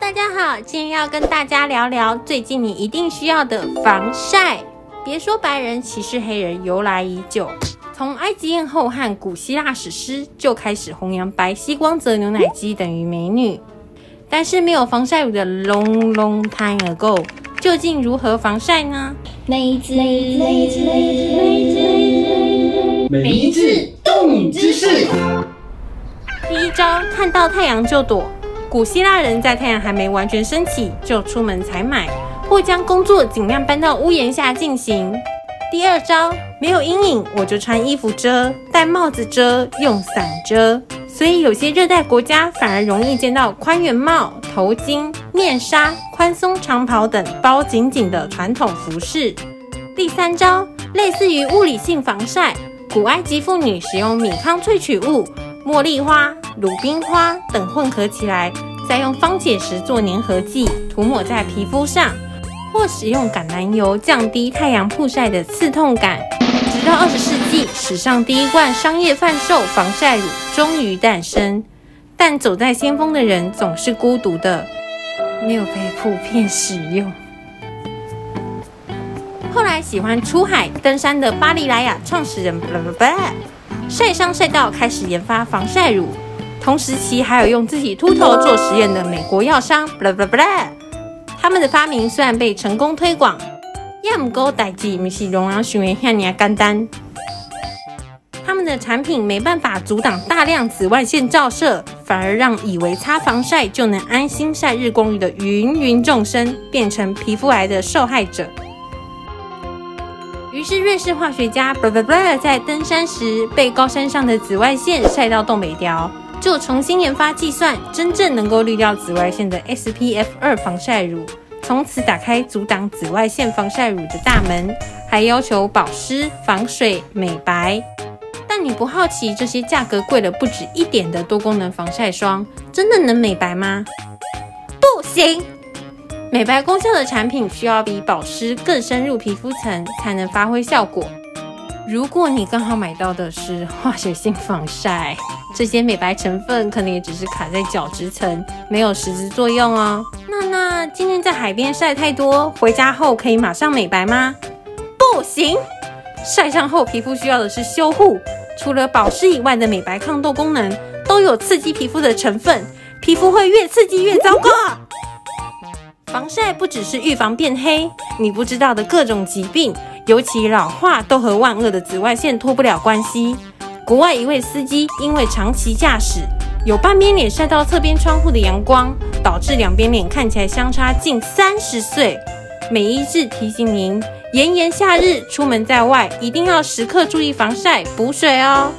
大家好，今天要跟大家聊聊最近你一定需要的防晒。别说白人歧视黑人由来已久，从埃及艳后和古希腊史诗就开始弘扬白皙光泽牛奶肌等于美女。但是没有防晒乳的 long long time ago，究竟如何防晒呢？每只每只每只每一字动之势。第一招，看到太阳就躲。古希腊人在太阳还没完全升起就出门采买，或将工作尽量搬到屋檐下进行。第二招，没有阴影我就穿衣服遮，戴帽子遮，用伞遮。所以有些热带国家反而容易见到宽檐帽、头巾、面纱、宽松长袍等包紧紧的传统服饰。第三招，类似于物理性防晒，古埃及妇女使用米糠萃取物、茉莉花。鲁冰花等混合起来，再用方解石做粘合剂涂抹在皮肤上，或使用橄榄油降低太阳曝晒的刺痛感。直到二十世纪，史上第一罐商业贩售防晒乳终于诞生。但走在先锋的人总是孤独的，没有被普遍使用。后来喜欢出海登山的巴黎莱雅创始人，晒伤晒到开始研发防晒乳。同时期还有用自己秃头做实验的美国药商，bla bla bla。他们的发明虽然被成功推广，也唔够代际，不是容量循环像你简单。他们的产品没办法阻挡大量紫外线照射，反而让以为擦防晒就能安心晒日光浴的芸芸众生，变成皮肤癌的受害者。于是瑞士化学家 bla bla bla 在登山时被高山上的紫外线晒到冻北雕。就重新研发计算真正能够滤掉紫外线的 SPF 二防晒乳，从此打开阻挡紫外线防晒乳的大门，还要求保湿、防水、美白。但你不好奇这些价格贵了不止一点的多功能防晒霜真的能美白吗？不行，美白功效的产品需要比保湿更深入皮肤层才能发挥效果。如果你刚好买到的是化学性防晒，这些美白成分可能也只是卡在角质层，没有实质作用哦。那那今天在海边晒太多，回家后可以马上美白吗？不行，晒伤后皮肤需要的是修护，除了保湿以外的美白抗痘功能都有刺激皮肤的成分，皮肤会越刺激越糟糕。防晒不只是预防变黑，你不知道的各种疾病。尤其老化都和万恶的紫外线脱不了关系。国外一位司机因为长期驾驶，有半边脸晒到侧边窗户的阳光，导致两边脸看起来相差近三十岁。美医志提醒您：炎炎夏日出门在外，一定要时刻注意防晒补水哦。